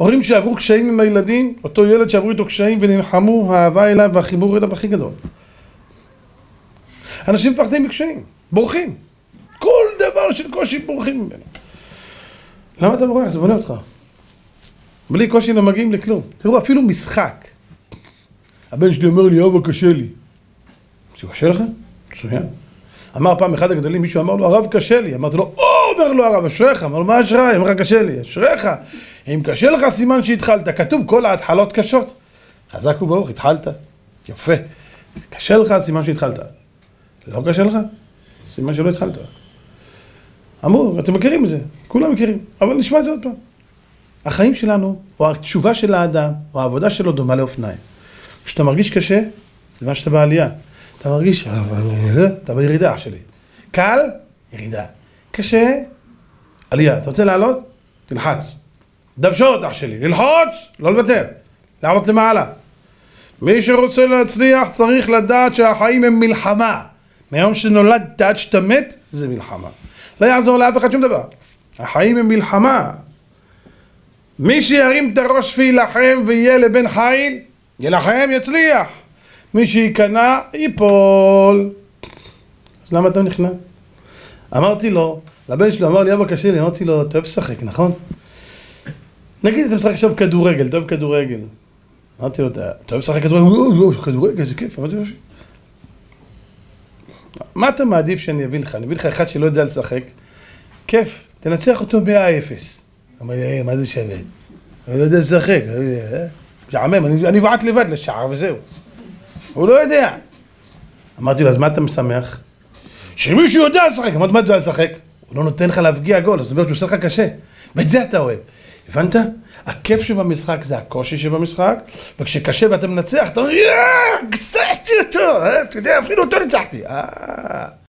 הורים שעברו קשיים עם הילדים, אותו ילד שעברו איתו קשיים ונלחמו, האהבה אליו והחיבור אליו הכי גדול. אנשים מפחדים מקשיים, בורחים. כל דבר של קושי בורחים ממנו. למה אתה בורח? זה בונה אותך. בלי קושי לא מגיעים לכלום. תראו, אפילו משחק. הבן שלי אומר לי, אבא, קשה לי. זה קשה לך? מצוין. אמר פעם אחד הגדולים, מישהו אמר לו, הרב קשה לי. אמרתי לו, או, אומר לו הרב, אשריך. אמר לו, מה אשריי? אמר לך, קשה לי. אשריך. אם קשה לך, סימן שהתחלת. כתוב, כל ההתחלות קשות. חזק וברוך, התחלת. יפה. קשה לך, סימן שהתחלת. לא קשה לך? סימן שלא התחלת. אמרו, אתם מכירים את זה, כולם מכירים, אבל נשמע את זה עוד פעם. החיים שלנו, או התשובה של האדם, או העבודה שלו דומה לאופניים. כשאתה מרגיש קשה, זה מה שאתה בעלייה. אתה מרגיש, אתה בירידה, אח שלי. קל, ירידה. קשה, עלייה. אתה רוצה לעלות? תלחץ. דוושות, אח שלי. ללחוץ, לא לוותר. לעלות למעלה. מי שרוצה להצליח צריך לדעת שהחיים הם מלחמה. מהיום שנולדת עד שאתה מת, זה מלחמה. לא יעזור לאף אחד שום דבר. החיים הם מלחמה. מי שירים את הראש וילחם ויהיה לבן חיל, ילחם, יצליח. מי שייכנע, ייפול. אז למה אתה נכנע? אמרתי לו, לבן שלו אמר לי, אבא קשה לי, אמרתי לו, אתה אוהב לשחק, נכון? נגיד אתה משחק עכשיו כדורגל, אתה אוהב כדורגל. אמרתי לו, אתה אוהב לשחק כדורגל? כדורגל, איזה כיף, אמרתי לו, מה אתה מעדיף שאני אביא לך? אני אביא לך אחד שלא יודע לשחק, כיף, תנצח אותו ב-A0. אמר לי, מה זה שווה? אני לא יודע לשחק, משעמם, אני אבעט לבד לשער וזהו. הוא לא יודע. אמרתי לו, אז מה אתה משמח? שמישהו יודע לשחק, אמרתי, מה אתה יודע לשחק? הוא לא נותן לך להפגיע גול, זאת אומרת שהוא עושה לך קשה. ואת זה אתה אוהב. הבנת? הכיף שבמשחק זה הקושי שבמשחק, וכשקשה ואתה מנצח, אתה אומר, יאאא, גססתי אותו, אתה יודע, אפילו אותו ניצחתי.